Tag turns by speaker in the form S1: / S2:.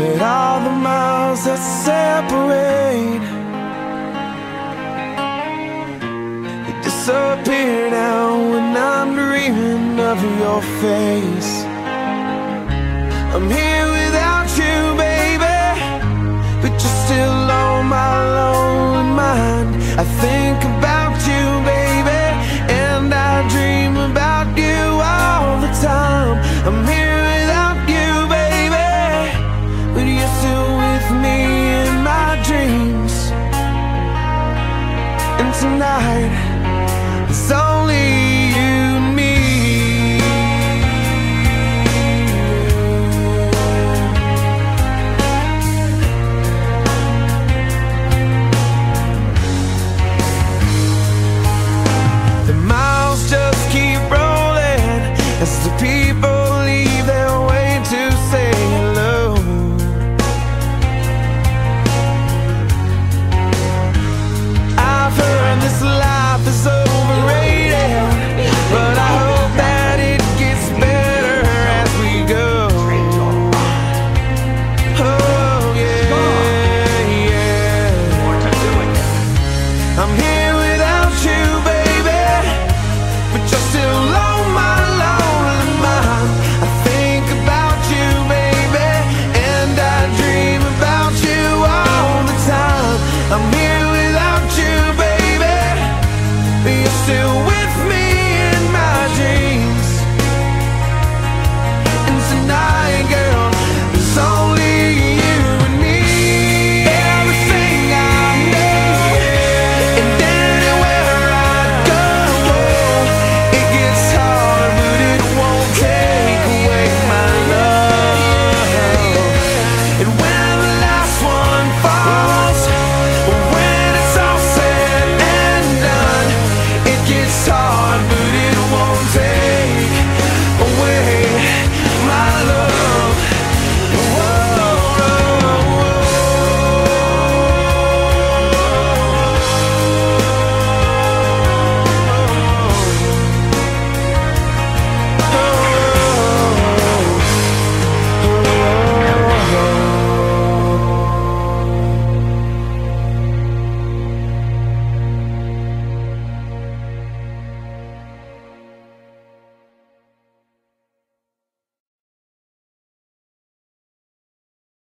S1: But all the miles that separate They disappear now when I'm dreaming of your face. I'm here tonight. It's only You're still